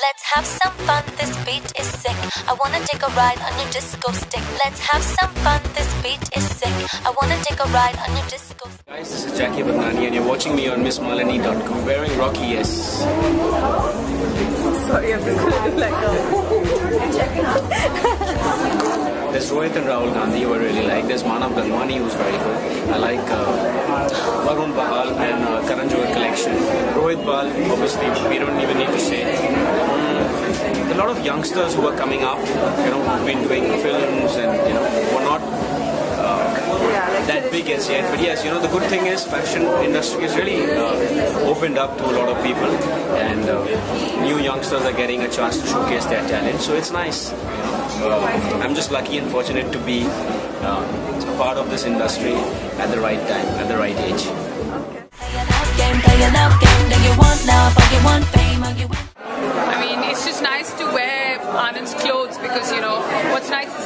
Let's have some fun, this beat is sick. I wanna take a ride on your disco stick. Let's have some fun, this beat is sick. I wanna take a ride on your disco stick. Guys, this is Jackky Bhagnani and you're watching me on MissMalini.com. Wearing Rocky S. Sorry, I'm just gonna do like a. There's Rohit and Rahul Gandhi who I really like. There's Manav Gangwani who's very good. I like uh, Varun Bahl and uh, Karan Johar collection. Rohit Bal, obviously, we don't even need to say. A lot of youngsters who are coming up, you know, who've been doing films and, you know, were not Yeah, that big as yet. But yes, you know, the good thing is fashion industry has really uh, opened up to a lot of people and uh, new youngsters are getting a chance to showcase their talent. So it's nice. Uh, I'm just lucky and fortunate to be uh, a part of this industry at the right time, at the right age.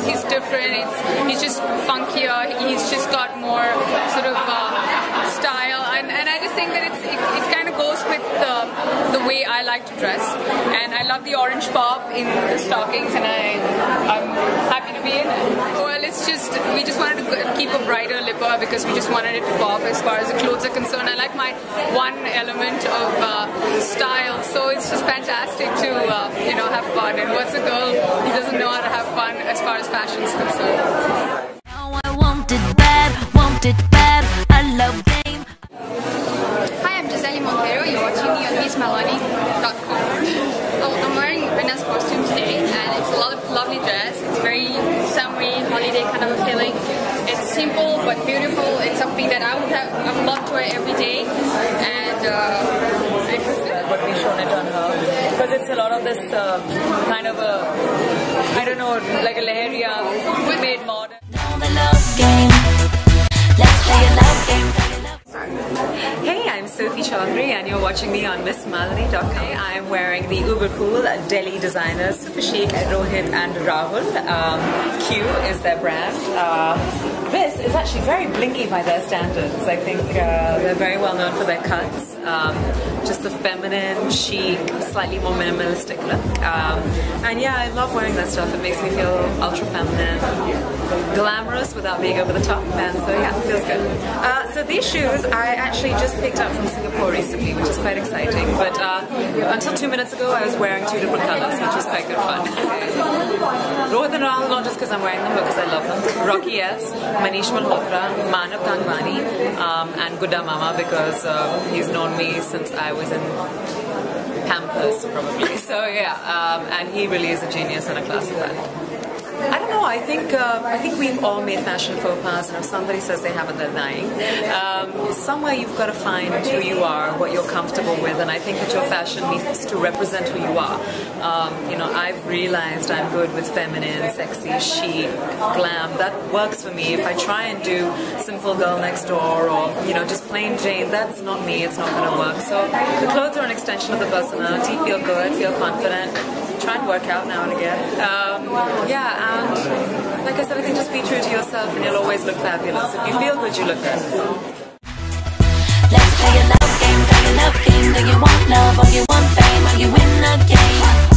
He's different. It's he's just funkier. He's just got more sort of uh, style, and, and I just think that it's it, it kind of goes with the the way I like to dress. And I love the orange pop in the stockings, and I I'm happy to be in it. Well, it's just we just wanted to keep a brighter lipper because we just wanted it to pop as far as the clothes are concerned. I like my one element of uh, style, so it's just fantastic to uh, you know have fun. And what's a girl who doesn't know how to have fun as far as fashion is concerned? Now I want it bad, want it bad. I love game. Hi, I'm Giselle Monteiro. You're watching me on MissMalini.com. Oh, I'm wearing Rena's costume today, and it's a lot of lovely dress. It's very summery, holiday kind of a feeling. It's simple but beautiful. It's something that I would have, I would love to wear every day, and uh, it was good. But we shown it on her because this uh, kind of a I don't know like a leheria made modern. Hey, I'm Sophie Choudry and you're watching me on MissMalini.com. I'm wearing the uber cool Delhi designers Super Chic, Rohit and Rahul. Um, Q is their brand. Uh, this is actually very blingy by their standards. I think uh, they're very well known for their cuts. Um, just the feminine, chic, slightly more minimalistic look. Um, and yeah, I love wearing that stuff. It makes me feel ultra feminine, glamorous without being over the top. And so yeah, it feels good. Uh, so these shoes I actually just picked up from Singapore recently, which is quite exciting. But uh, until two minutes ago, I was wearing two different colors, which was quite good fun. Rohit and not just because I'm wearing them, but because I love them. Rocky S, Manish Malhotra, Manav Gangwani, um, and Gudda Mama because uh, he's known me since I was in Pampers, probably. So yeah, um, and he really is a genius and a class of that. I don't know. I think uh, I think we've all made fashion faux pas, and if somebody says they haven't, they're lying. Um, somewhere you've got to find who you are, what you're comfortable with, and I think that your fashion needs to represent who you are. Um, you know, I've realized I'm good with feminine, sexy, chic, glam. That works for me. If I try and do simple girl next door or you know just plain Jane, that's not me. It's not going to work. So the clothes are an extension of the personality. Feel good, feel confident try and work out now and again. Um, yeah, and like I said, I think just be true to yourself and you'll always look fabulous. If you feel good, you look good. Let's play a love game, play a love game. Do you want love or you want fame or you win the game?